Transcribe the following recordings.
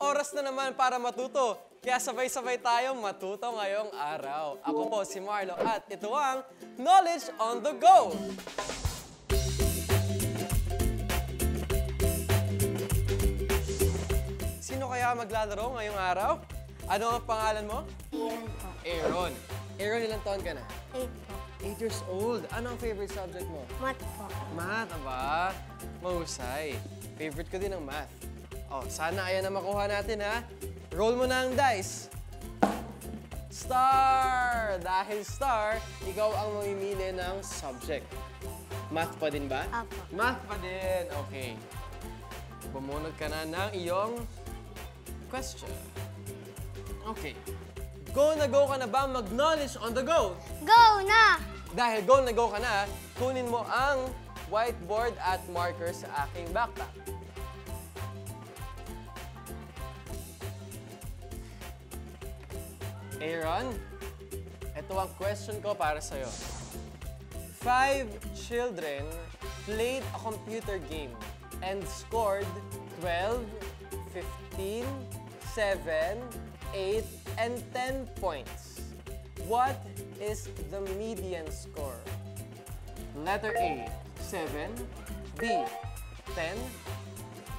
oras na naman para matuto. Kaya sabay-sabay tayong matuto ngayong araw. Ako po si Marlo at ito ang Knowledge on the Go! Sino kaya maglalaro ngayong araw? Ano ang pangalan mo? Iyan po. Aaron. Aaron, ilang taon ka na? 8 po. 8 years old. Ano ang favorite subject mo? Mat po. Math, aba? Mahusay. Favorite ko din ang math. Oh, sana ayan na makuha natin ha. Roll mo na ang dice. Star! Dahil star, ikaw ang mamimili ng subject. Math pa din ba? Apo. Math pa din. Okay. Bumunod ka na ng iyong question. Okay. Go na go ka na ba mag-knowledge on the go? Go na! Dahil go na go ka na, kunin mo ang whiteboard at marker sa aking backpack. Aaron, ito ang question ko para sa'yo. Five children played a computer game and scored 12, 15, 7, 8, and 10 points. What is the median score? Letter A, 7. B, 10.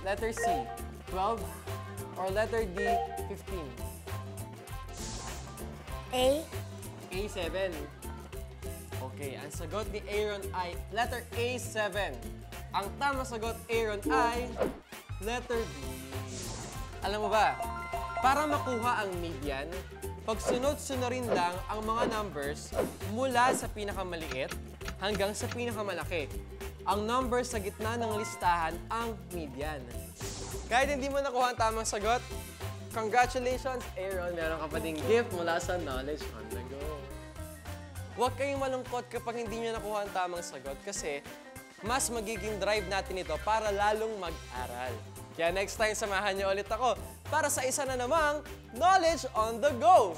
Letter C, 12. Or letter D, 15. A. A7. Okay, ang sagot ni Aaron ay letter A7. Ang tamang sagot, Aaron, ay letter B. Alam mo ba, para makuha ang median, pagsunod-sunurin lang ang mga numbers mula sa pinakamaliit hanggang sa pinakamalaki. Ang number sa gitna ng listahan ang median. Kahit hindi mo nakuha ang tamang sagot, congratulations, Aaron! Meron ka pa ding gift mula sa Knowledge on the Go. Huwag kayong malungkot kapag hindi nyo nakuha ang tamang sagot kasi mas magiging drive natin ito para lalong mag-aral. Kaya next time, samahan niyo ulit ako para sa isa na namang Knowledge on the Go!